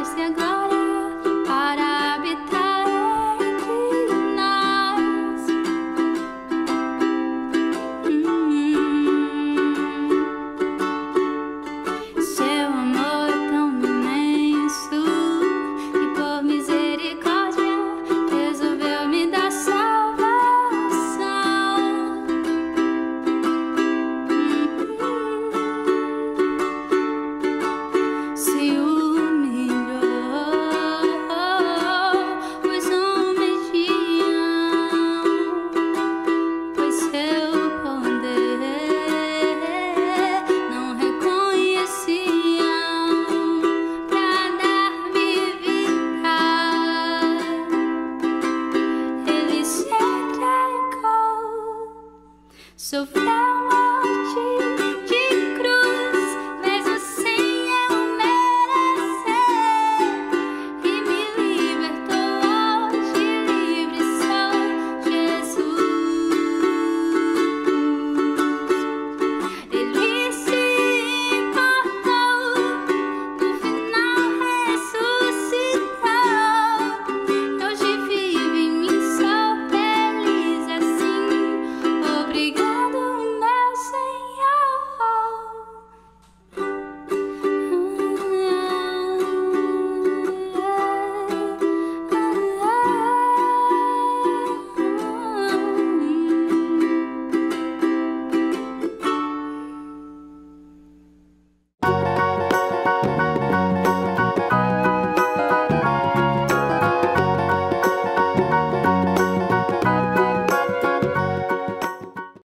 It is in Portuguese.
voltasse agora para habitar. So flower.